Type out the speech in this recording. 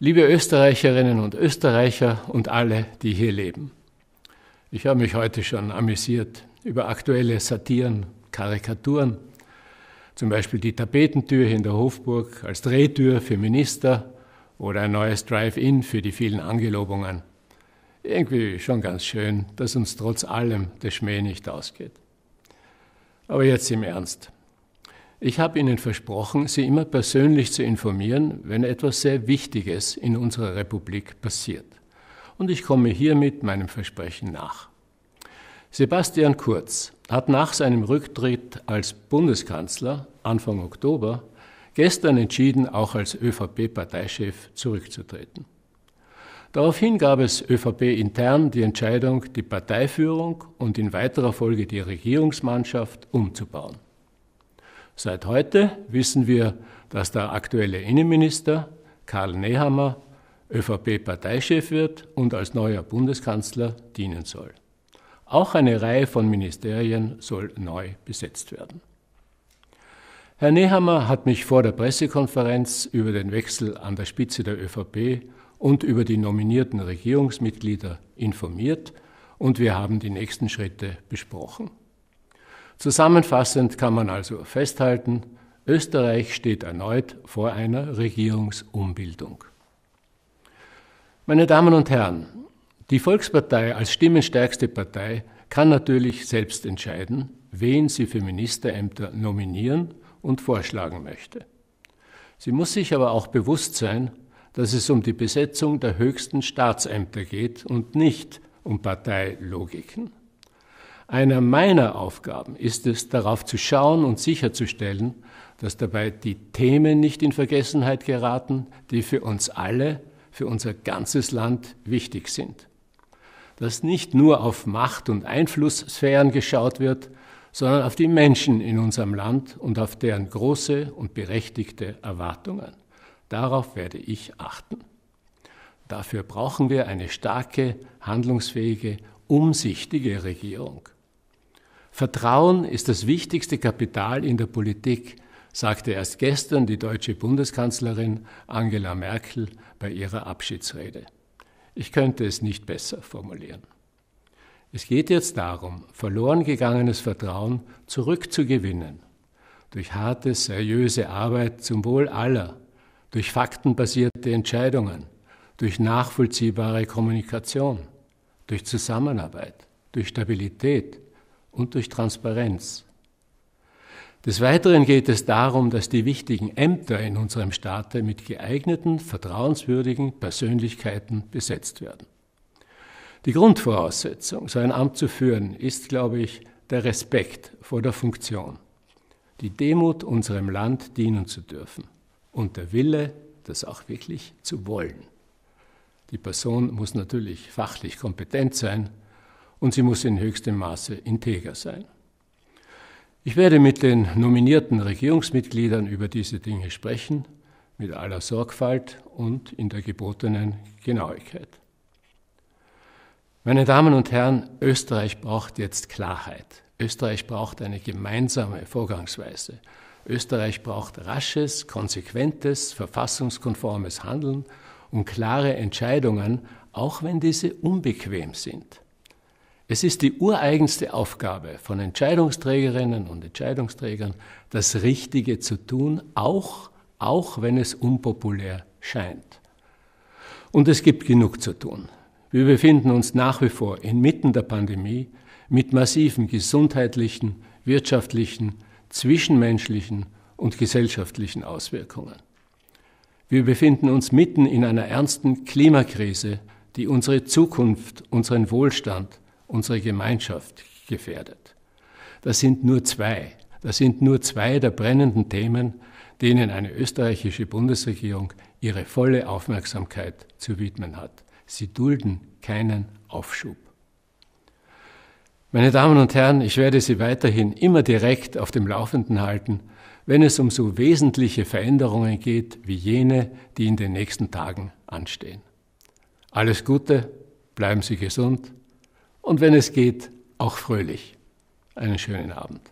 Liebe Österreicherinnen und Österreicher und alle, die hier leben. Ich habe mich heute schon amüsiert über aktuelle Satiren, Karikaturen, zum Beispiel die Tapetentür in der Hofburg als Drehtür für Minister oder ein neues Drive-In für die vielen Angelobungen. Irgendwie schon ganz schön, dass uns trotz allem der Schmäh nicht ausgeht. Aber jetzt im Ernst. Ich habe Ihnen versprochen, Sie immer persönlich zu informieren, wenn etwas sehr Wichtiges in unserer Republik passiert. Und ich komme hiermit meinem Versprechen nach. Sebastian Kurz hat nach seinem Rücktritt als Bundeskanzler Anfang Oktober gestern entschieden, auch als ÖVP-Parteichef zurückzutreten. Daraufhin gab es ÖVP intern die Entscheidung, die Parteiführung und in weiterer Folge die Regierungsmannschaft umzubauen. Seit heute wissen wir, dass der aktuelle Innenminister Karl Nehammer ÖVP-Parteichef wird und als neuer Bundeskanzler dienen soll. Auch eine Reihe von Ministerien soll neu besetzt werden. Herr Nehammer hat mich vor der Pressekonferenz über den Wechsel an der Spitze der ÖVP und über die nominierten Regierungsmitglieder informiert und wir haben die nächsten Schritte besprochen. Zusammenfassend kann man also festhalten, Österreich steht erneut vor einer Regierungsumbildung. Meine Damen und Herren, die Volkspartei als stimmenstärkste Partei kann natürlich selbst entscheiden, wen sie für Ministerämter nominieren und vorschlagen möchte. Sie muss sich aber auch bewusst sein, dass es um die Besetzung der höchsten Staatsämter geht und nicht um Parteilogiken. Einer meiner Aufgaben ist es, darauf zu schauen und sicherzustellen, dass dabei die Themen nicht in Vergessenheit geraten, die für uns alle, für unser ganzes Land wichtig sind. Dass nicht nur auf Macht- und Einflusssphären geschaut wird, sondern auf die Menschen in unserem Land und auf deren große und berechtigte Erwartungen. Darauf werde ich achten. Dafür brauchen wir eine starke, handlungsfähige, umsichtige Regierung. Vertrauen ist das wichtigste Kapital in der Politik, sagte erst gestern die deutsche Bundeskanzlerin Angela Merkel bei ihrer Abschiedsrede. Ich könnte es nicht besser formulieren. Es geht jetzt darum, verloren gegangenes Vertrauen zurückzugewinnen. Durch harte, seriöse Arbeit zum Wohl aller, durch faktenbasierte Entscheidungen, durch nachvollziehbare Kommunikation, durch Zusammenarbeit, durch Stabilität, und durch Transparenz. Des Weiteren geht es darum, dass die wichtigen Ämter in unserem Staate mit geeigneten, vertrauenswürdigen Persönlichkeiten besetzt werden. Die Grundvoraussetzung, so ein Amt zu führen, ist, glaube ich, der Respekt vor der Funktion, die Demut, unserem Land dienen zu dürfen und der Wille, das auch wirklich zu wollen. Die Person muss natürlich fachlich kompetent sein, und sie muss in höchstem Maße integer sein. Ich werde mit den nominierten Regierungsmitgliedern über diese Dinge sprechen, mit aller Sorgfalt und in der gebotenen Genauigkeit. Meine Damen und Herren, Österreich braucht jetzt Klarheit. Österreich braucht eine gemeinsame Vorgangsweise. Österreich braucht rasches, konsequentes, verfassungskonformes Handeln und klare Entscheidungen, auch wenn diese unbequem sind. Es ist die ureigenste Aufgabe von Entscheidungsträgerinnen und Entscheidungsträgern, das Richtige zu tun, auch, auch wenn es unpopulär scheint. Und es gibt genug zu tun. Wir befinden uns nach wie vor inmitten der Pandemie mit massiven gesundheitlichen, wirtschaftlichen, zwischenmenschlichen und gesellschaftlichen Auswirkungen. Wir befinden uns mitten in einer ernsten Klimakrise, die unsere Zukunft, unseren Wohlstand, unsere Gemeinschaft gefährdet. Das sind nur zwei. Das sind nur zwei der brennenden Themen, denen eine österreichische Bundesregierung ihre volle Aufmerksamkeit zu widmen hat. Sie dulden keinen Aufschub. Meine Damen und Herren, ich werde Sie weiterhin immer direkt auf dem Laufenden halten, wenn es um so wesentliche Veränderungen geht wie jene, die in den nächsten Tagen anstehen. Alles Gute, bleiben Sie gesund und wenn es geht, auch fröhlich. Einen schönen Abend.